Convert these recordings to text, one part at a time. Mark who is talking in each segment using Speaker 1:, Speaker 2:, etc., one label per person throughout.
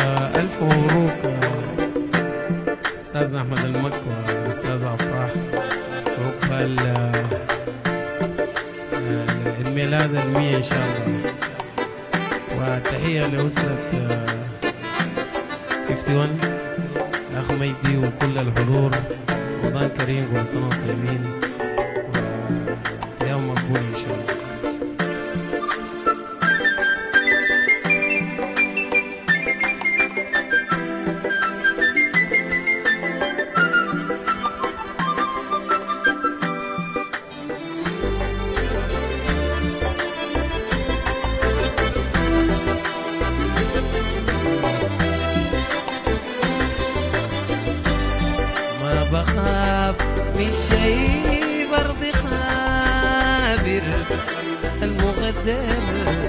Speaker 1: آه ألف مبروك أستاذ أحمد المك والأستاذ أفراح عقبال آه الميلاد المية إن شاء الله. وتحية لأسرة آه 51 أخ مجدي وكل الحضور رمضان كريم كل سنة وأنتم طيبين. وصيام مقبول إن شاء الله.
Speaker 2: المقدر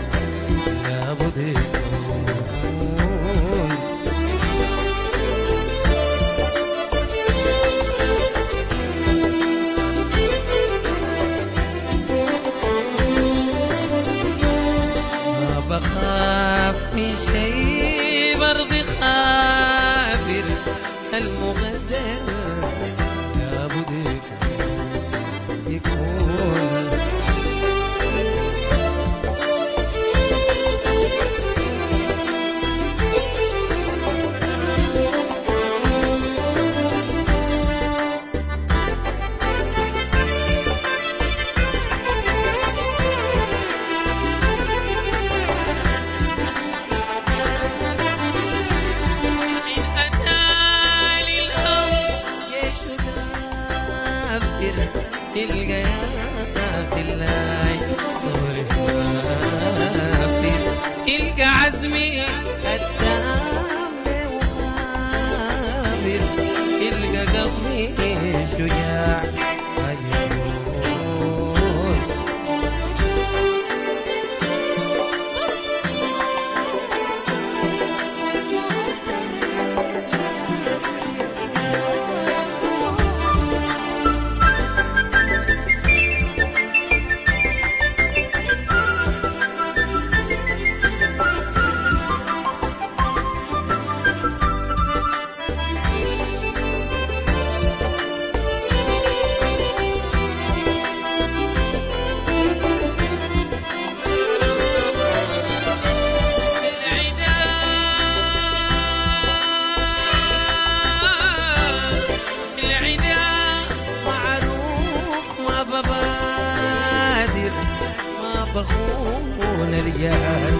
Speaker 2: ما بخون الرجال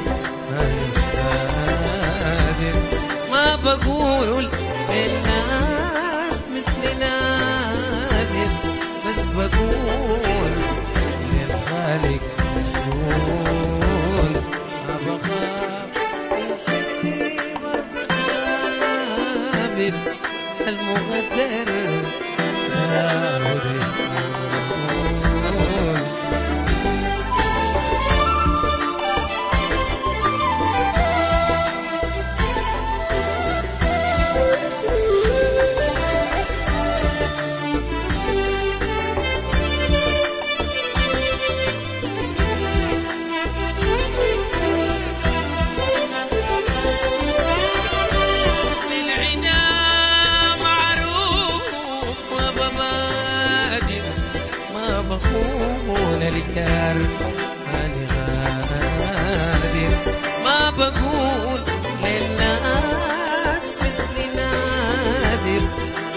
Speaker 2: ما نقادر ما بقول الناس مثل نادر بس بقول للخالق شلون ما بخاف شيء برضه خابر المغدر الرجال أنا غادر ما بقول للناس مثل نادر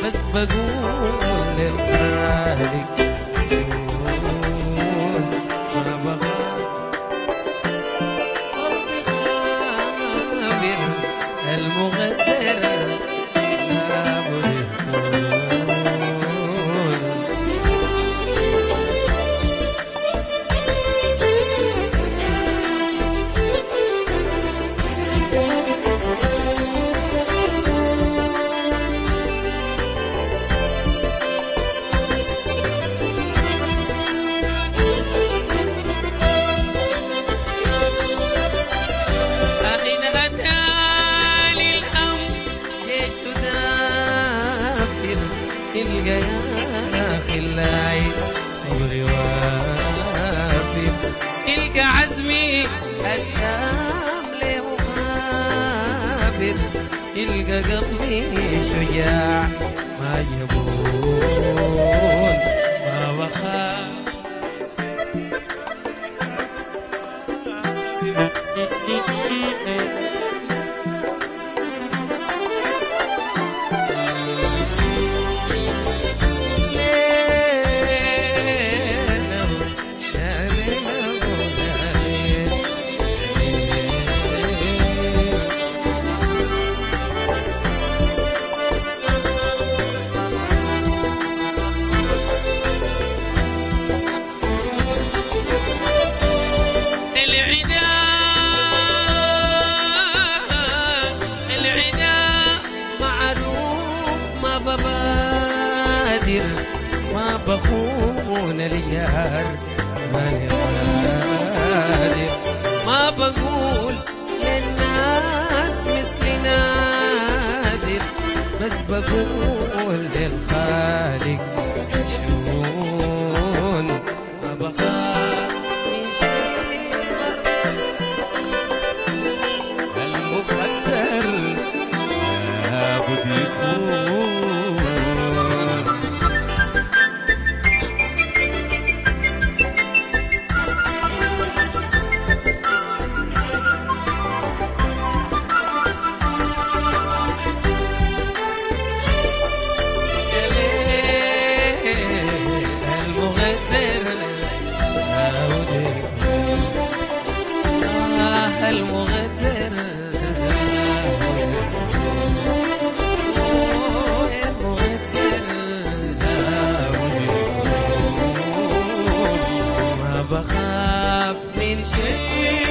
Speaker 2: بس بقول للخالق شلون ما بخاف خابر المغدر تلقى يا خلاي صبري وافر تلقى عزمي التام لمخابر مسافر يلقى قلبي شجاع ما يبون ببادر ما بخون اليار. ما نقادر ما بقول للناس مثل نادر بس بقول للخالق شون ما بخاف. المغدر بخاف من شيء.